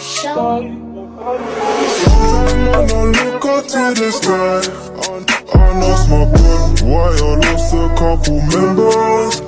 Sometimes I look up to the sky I know my good, why I lost a couple members?